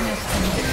Darkness and